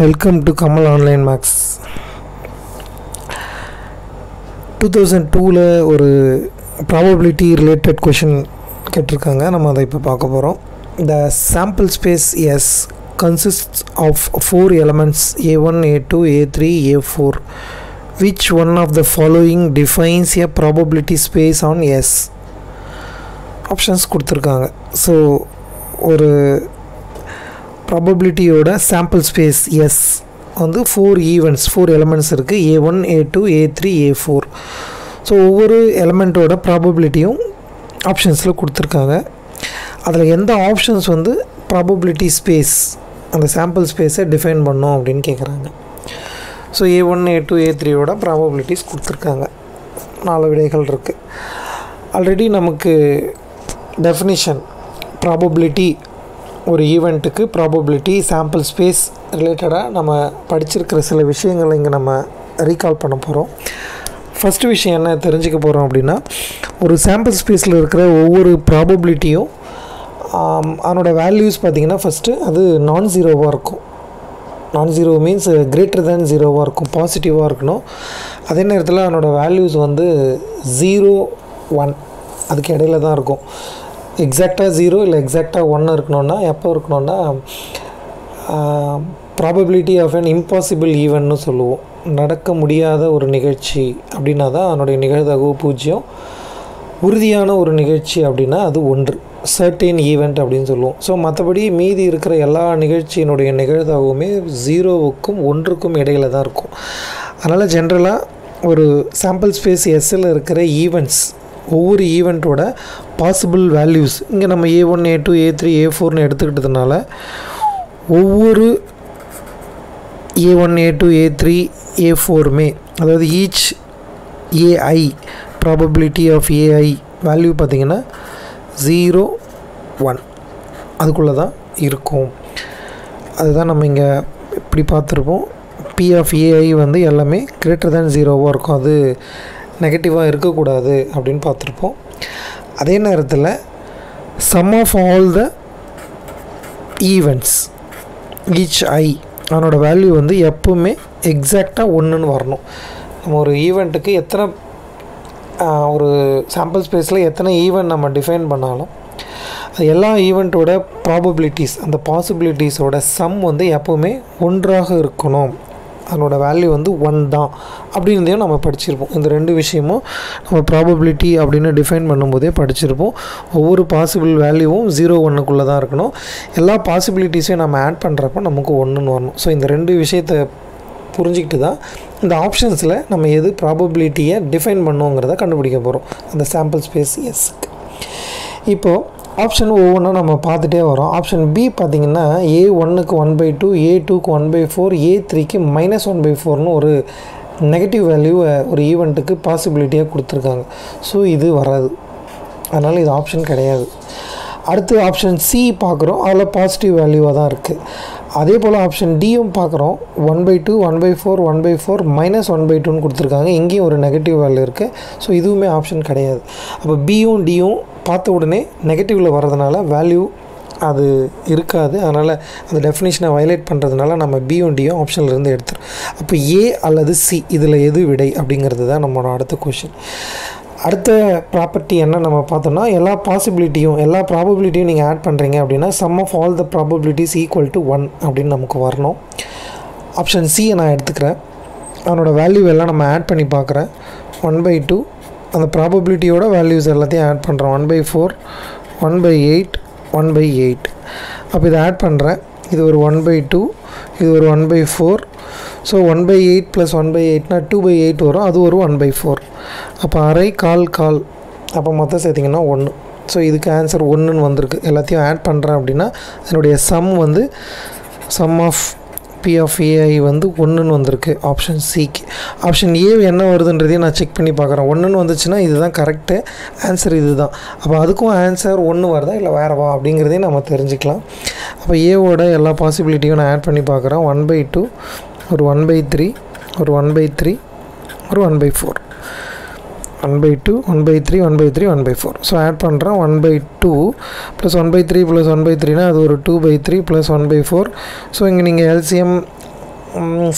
Welcome to Kamal online maths two thousand டூவில் ஒரு probability related question கேட்டிருக்காங்க. நம்ம அதை இப்போ பார்க்க போகிறோம் the sample space S consist of four elements A one A two A three A four which one of the following defines a probability space on S options கொடுத்துருக்காங்க. So ஒரு ப்ராபபிலிட்டியோட sample space S வந்து four events four elements இருக்குது A one A two A three A four so ஒவ்வொரு எலமெண்ட்டோட ப்ராபபிலிட்டியும் ஆப்ஷன்ஸில் கொடுத்துருக்காங்க. அதில் எந்த ஆப்ஷன்ஸ் வந்து ப்ராபபிலிட்டி ஸ்பேஸ் அந்த சாம்பிள் ஸ்பேஸை டிஃபைன் பண்ணோம் அப்படின்னு கேட்குறாங்க so A one A two A த்ரீயோட ப்ராபபிலிட்டிஸ் கொடுத்துருக்காங்க. நாலு விடைகள் இருக்குது ஆல்ரெடி நமக்கு டெஃபினிஷன் ப்ராபபிலிட்டி ஒரு ஈவெண்ட்டுக்கு ப்ராபபிலிட்டி சாம்பிள் ஸ்பேஸ் ரிலேட்டடாக நம்ம படிச்சிருக்கிற சில விஷயங்களை இங்கே நம்ம ரீகால் பண்ண போகிறோம் ஃபஸ்ட்டு விஷயம் என்ன தெரிஞ்சுக்க போகிறோம் அப்படின்னா ஒரு சாம்பிள் ஸ்பேஸில் இருக்கிற ஒவ்வொரு ப்ராபபிலிட்டியும் அதனோட வேல்யூஸ் பார்த்திங்கன்னா ஃபஸ்ட்டு அது நான் ஜீரோவாக இருக்கும். நான் ஜீரோ மீன்ஸ் கிரேட்டர் தேன் ஜீரோவாக இருக்கும் பாசிட்டிவாக இருக்கணும். அதே நேரத்தில் அதனோட வேல்யூஸ் வந்து ஜீரோ ஒன் அதுக்கு இடையில தான் இருக்கும். எக்ஸாக்டாக ஜீரோ இல்லை எக்ஸாக்டாக ஒன்று இருக்கணும்னா எப்போ இருக்கணும்னா ப்ராபபிலிட்டி ஆஃப் அன் இம்பாசிபிள் ஈவெண்ட்னு சொல்லுவோம். நடக்க முடியாத ஒரு நிகழ்ச்சி அப்படின்னா தான் அதனுடைய நிகழ்தகவு பூஜ்ஜியம். உறுதியான ஒரு நிகழ்ச்சி அப்படின்னா அது ஒன்று. சர்டின் ஈவெண்ட் அப்படின்னு சொல்லுவோம். ஸோ மற்றபடி மீதி இருக்கிற எல்லா நிகழ்ச்சியினுடைய நிகழ்தகவுமே ஜீரோவுக்கும் ஒன்றுக்கும் இடையில தான் இருக்கும். அதனால் ஜென்ரலாக ஒரு சாம்பிள் ஸ்பேஸ் எஸ்ஸில் இருக்கிற ஈவெண்ட்ஸ் ஒவ்வொரு ஈவெண்ட்டோட பாசிபிள் வேல்யூஸ் இங்கே நம்ம A one A two A three A ஃபோர்னு எடுத்துக்கிட்டதுனால ஒவ்வொரு A one A two A three A ஃபோருமே அதாவது each A I probability of A I value பார்த்திங்கன்னா ஜீரோ ஒன் அதுக்குள்ளே தான் இருக்கும். அதுதான் நம்ம இங்கே இப்படி பார்த்துருப்போம். பி ஆஃப் ஏஐ வந்து எல்லாமே கிரேட்டர் தேன் ஜீரோவாக இருக்கும். அது நெகட்டிவாக இருக்கக்கூடாது அப்படின்னு பார்த்துருப்போம். அதே நேரத்தில் sum of all the events each I அதனோட வேல்யூ வந்து எப்பவுமே எக்ஸாக்டாக ஒன்றுன்னு வரணும். நம்ம ஒரு ஈவெண்ட்டுக்கு எத்தனை ஒரு சாம்பிள் ஸ்பேஸில் எத்தனை ஈவெண்ட் நம்ம டிஃபைன் பண்ணாலும் அது எல்லா ஈவெண்ட்டோட ப்ராபபிலிட்டிஸ் அந்த பாசிபிலிட்டிஸோட சம் வந்து எப்போவுமே ஒன்றாக இருக்கணும். அதனோட வேல்யூ வந்து ஒன் தான் அப்படின்றதையும் நம்ம படிச்சிருப்போம். இந்த ரெண்டு விஷயமும் நம்ம ப்ராபபிலிட்டி அப்படின்னு டிஃபைன் பண்ணும்போதே படிச்சிருப்போம். ஒவ்வொரு பாசிபிள் வேல்யூவும் ஜீரோ ஒன்றுக்குள்ளே தான் இருக்கணும். எல்லா பாசிபிலிட்டிஸையும் நம்ம ஆட் பண்ணுறப்ப நமக்கு ஒன்றுன்னு வரணும். ஸோ இந்த ரெண்டு விஷயத்தை புரிஞ்சிக்கிட்டு தான் இந்த ஆப்ஷன்ஸில் நம்ம எது ப்ராபபிலிட்டியை டிஃபைன் பண்ணுவோங்கிறத கண்டுபிடிக்க போகிறோம் அந்த சாம்பிள் ஸ்பேஸ் எஸ்க்கு இப்போது ஆப்ஷன் ஒவ்வொன்றா நம்ம பார்த்துட்டே வரோம். ஆப்ஷன் பி பார்த்திங்கன்னா ஏ ஒன்னுக்கு ஒன் பை டூ ஏ டூக்கு ஒன் பை ஃபோர் ஏ த்ரீக்கு மைனஸ் ஒன் பை ஃபோர்னு ஒரு நெகட்டிவ் வேல்யூவை ஒரு ஈவெண்ட்டுக்கு பாசிபிலிட்டியாக கொடுத்துருக்காங்க. ஸோ இது வராது. அதனால் இது ஆப்ஷன் கிடையாது. அடுத்து ஆப்ஷன் சி பார்க்குறோம். அதில் பாசிட்டிவ் வேல்யூவாக தான் இருக்குது அதே போல் ஆப்ஷன் டியும் பார்க்குறோம். One by two one by four one by four minus one by டூன்னு கொடுத்துருக்காங்க. இங்கேயும் ஒரு நெகட்டிவ் வேல்யூ இருக்குது ஸோ இதுவுமே ஆப்ஷன் கிடையாது. அப்போ பியும் டியும் பார்த்த உடனே நெகட்டிவில் வர்றதுனால வேல்யூ அது இருக்காது. அதனால் அந்த டெஃபினேஷனை வயலேட் பண்ணுறதுனால நம்ம பியும் டியும் ஆப்ஷன்லேருந்து எடுத்துரும் அப்போ ஏ அல்லது சி இதில் எது விடை அப்படிங்கிறது தான் நம்மளோட அடுத்த கொஷின் அடுத்த ப்ராப்பர்ட்டி என்ன நம்ம பார்த்தோம்னா எல்லா பாசிபிலிட்டியும் எல்லா ப்ராபபிலிட்டியும் நீங்கள் ஆட் பண்ணுறீங்க அப்படின்னா sum of all the probabilities equal to one அப்படின்னு நமக்கு வரணும். ஆப்ஷன் சியை நான் எடுத்துக்கிறேன். அதனோட வேல்யூ எல்லாம் நம்ம ஆட் பண்ணி பார்க்குறேன். ஒன் பை டூ அந்த ப்ராபபிலிட்டியோட வேல்யூஸ் எல்லாத்தையும் ஆட் பண்ணுறோம் one by four one by eight one by eight அப்போ இதை ஆட் பண்ணுறேன் இது ஒரு ஒன் பை டூ இது ஒரு one by four so one by eight plus one by எயிட்னா two by eight வரும். அது ஒரு ஒன் பை ஃபோர் அப்போ அரை கால் கால். அப்போ மொத்தம் சேர்த்திங்கன்னா ஒன்று ஸோ இதுக்கு ஆன்சர் ஒன்றுன்னு வந்திருக்கு. எல்லாத்தையும் ஆட் பண்ணுறேன் அப்படின்னா என்னுடைய சம் வந்து sum of P of A I வந்து ஒன்றுன்னு வந்திருக்கு. ஆப்ஷன் சிக்கு ஆப்ஷன் ஏ என்ன வருதுன்றதையும் நான் செக் பண்ணி பார்க்குறேன். ஒன்றுன்னு வந்துச்சுன்னா இதுதான் கரெக்டு ஆன்சர் இது தான் அப்போ அதுக்கும் ஆன்சர் ஒன்று வருதா இல்லை வேறவா அப்படிங்கிறதையும் நம்ம தெரிஞ்சுக்கலாம். அப்போ ஏவோட எல்லா பாசிபிலிட்டியும் நான் ஆட் பண்ணி பார்க்குறேன். ஒன் பை டூ ஒரு ஒன் பை த்ரீ ஒரு ஒன் பை த்ரீ ஒரு one by four one by two one by three one by three one by four so add பண்ணுறேன் one by two plus one by three plus one by த்ரீனா அது ஒரு two by three plus one by four so இங்கே நீங்கள் LCM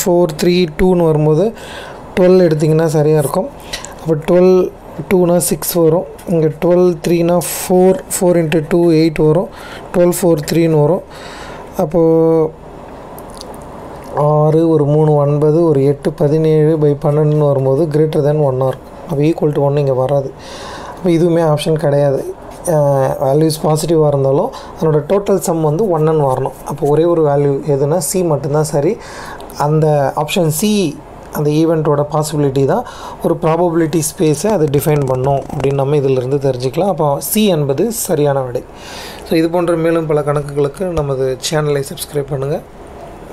four three டூன்னு வரும்போது twelve எடுத்திங்கன்னா சரியாக இருக்கும். அப்போ டுவெல் டூனா சிக்ஸ் வரும். இங்கே twelve த்ரீனா four four into two eight வரும். டுவெல் ஃபோர் த்ரீன்னு வரும். அப்போது ஆறு ஒரு மூணு ஒன்பது ஒரு எட்டு பதினேழு பை பன்னெண்டுன்னு வரும்போது கிரேட்டர் தேன் ஒன் ஆர் அப்போ ஈக்குவல் டு ஒன்று இங்கே வராது. அப்போ இதுவுமே ஆப்ஷன் கிடையாது. வேல்யூஸ் பாசிட்டிவாக இருந்தாலும் அதனோட டோட்டல் சம் வந்து ஒன்னு வரணும். அப்போ ஒரே ஒரு வேல்யூ எதுனா சி மட்டும்தான் சரி. அந்த ஆப்ஷன் சி அந்த ஈவெண்ட்டோட பாசிபிலிட்டி தான் ஒரு ப்ராபபிலிட்டி ஸ்பேஸை அது டிஃபைன் பண்ணும் அப்படின்னு நம்ம இதிலிருந்து தெரிஞ்சுக்கலாம். அப்போ சி என்பது சரியான விடை. ஸோ இது போன்ற மேலும் பல கணக்குகளுக்கு நமது சேனலை சப்ஸ்கிரைப் பண்ணுங்கள்